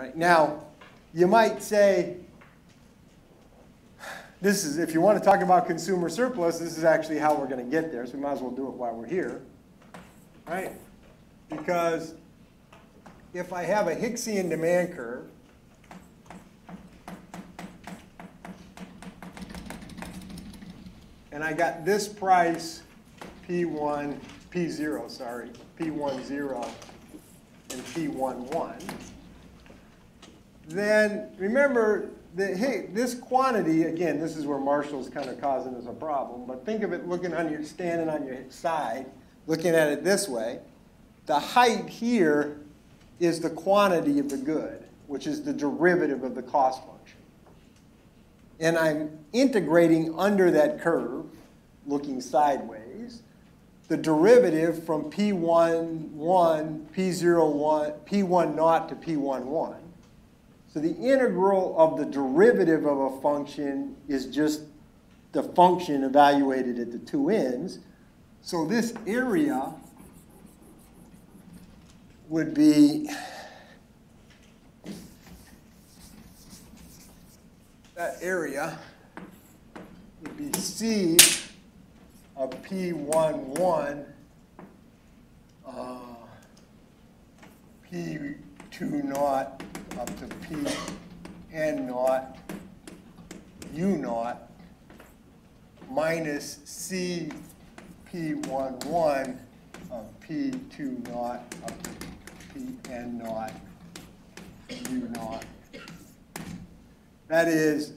Right? Now, you might say, this is, if you want to talk about consumer surplus, this is actually how we're going to get there, so we might as well do it while we're here. Right? Because if I have a Hicksian demand curve, and I got this price, P1, P0, sorry, P10 and P11, then remember that, hey, this quantity, again, this is where Marshall's kind of causing us a problem, but think of it looking on your, standing on your side, looking at it this way. The height here is the quantity of the good, which is the derivative of the cost function. And I'm integrating under that curve, looking sideways, the derivative from P11, P01, P1 naught to P11. So the integral of the derivative of a function is just the function evaluated at the two ends. So this area would be that area would be C of P11 uh, P2 naught up to P n naught U naught minus C P11 of P2 naught up to P n naught U naught. That is,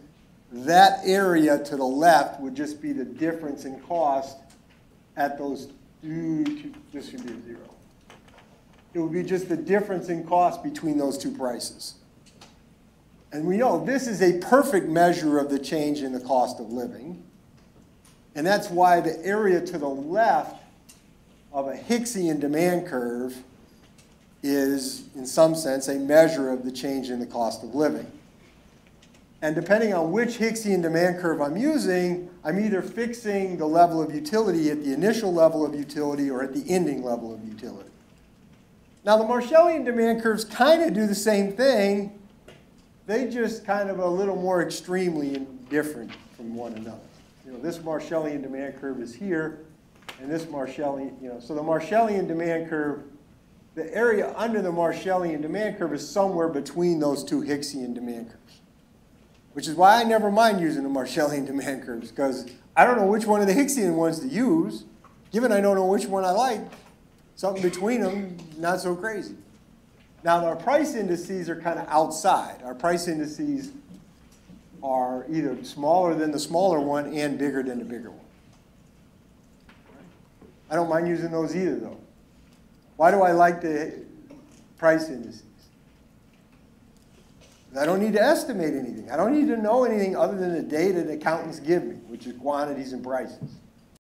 that area to the left would just be the difference in cost at those, should be zero. It would be just the difference in cost between those two prices. And we know this is a perfect measure of the change in the cost of living. And that's why the area to the left of a Hicksian demand curve is, in some sense, a measure of the change in the cost of living. And depending on which Hicksian demand curve I'm using, I'm either fixing the level of utility at the initial level of utility or at the ending level of utility. Now, the Marshallian demand curves kind of do the same thing. They just kind of a little more extremely different from one another. You know, this Marshallian demand curve is here, and this Marshallian, you know, so the Marshallian demand curve, the area under the Marshallian demand curve is somewhere between those two Hicksian demand curves. Which is why I never mind using the Marshallian demand curves, because I don't know which one of the Hicksian ones to use. Given I don't know which one I like, something between them, not so crazy. Now, our price indices are kind of outside. Our price indices are either smaller than the smaller one and bigger than the bigger one. I don't mind using those either, though. Why do I like the price indices? I don't need to estimate anything. I don't need to know anything other than the data that accountants give me, which is quantities and prices.